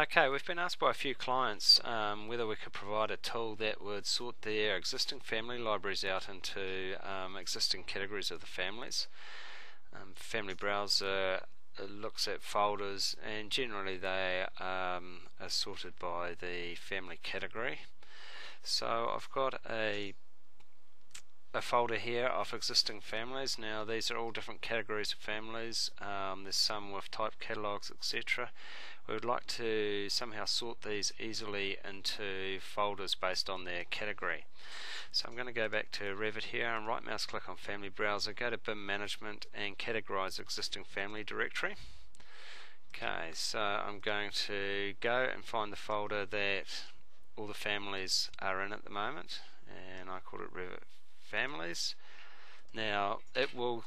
Okay, we've been asked by a few clients um, whether we could provide a tool that would sort their existing family libraries out into um, existing categories of the families. Um, family Browser looks at folders and generally they um, are sorted by the family category. So I've got a a folder here of existing families. Now these are all different categories of families. Um, there's some with type catalogs, etc. We would like to somehow sort these easily into folders based on their category. So I'm going to go back to Revit here and right mouse click on Family Browser, go to BIM Management and categorize existing family directory. Okay, so I'm going to go and find the folder that all the families are in at the moment and I called it Revit Families. Now it will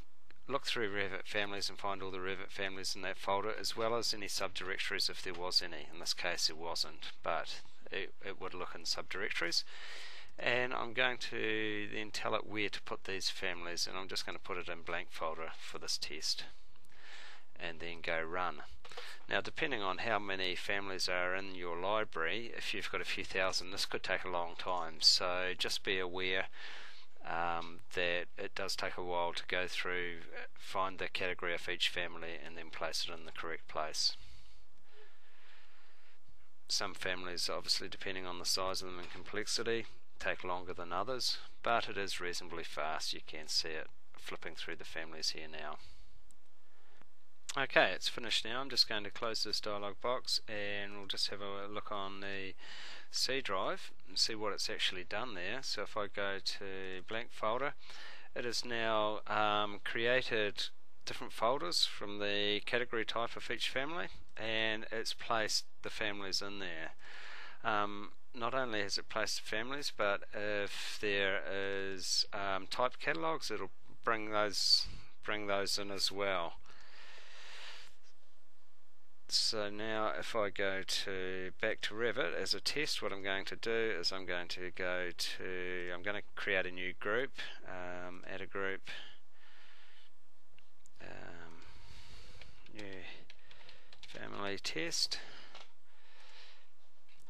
look through Revit families and find all the Revit families in that folder as well as any subdirectories if there was any. In this case it wasn't, but it, it would look in subdirectories. And I'm going to then tell it where to put these families and I'm just going to put it in blank folder for this test and then go run. Now depending on how many families are in your library, if you've got a few thousand this could take a long time so just be aware um, that it does take a while to go through, find the category of each family and then place it in the correct place. Some families, obviously depending on the size of them and complexity, take longer than others, but it is reasonably fast. You can see it flipping through the families here now. Okay, it's finished now. I'm just going to close this dialog box and we'll just have a look on the C drive and see what it's actually done there. So if I go to blank folder, it has now um, created different folders from the category type of each family and it's placed the families in there. Um, not only has it placed the families, but if there is um, type catalogs, it'll bring those bring those in as well. So now if I go to back to Revit as a test what I'm going to do is I'm going to go to I'm going to create a new group um, add a group. Um, new family test.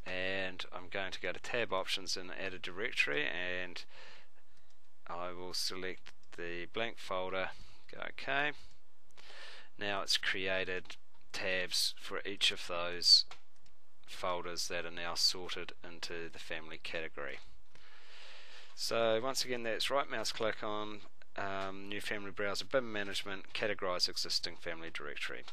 And I'm going to go to tab options and add a directory and I will select the blank folder go OK now it's created tabs for each of those folders that are now sorted into the family category. So once again that's right mouse click on um, new family browser BIM management categorize existing family directory.